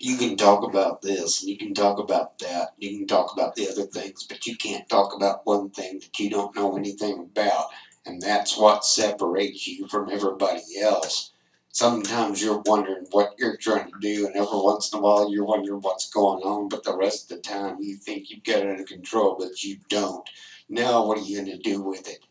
you can talk about this and you can talk about that, and you can talk about the other things, but you can't talk about one thing that you don't know anything about. And that's what separates you from everybody else. Sometimes you're wondering what you're trying to do, and every once in a while you're wondering what's going on, but the rest of the time you think you've got it under control, but you don't. Now, what are you going to do with it?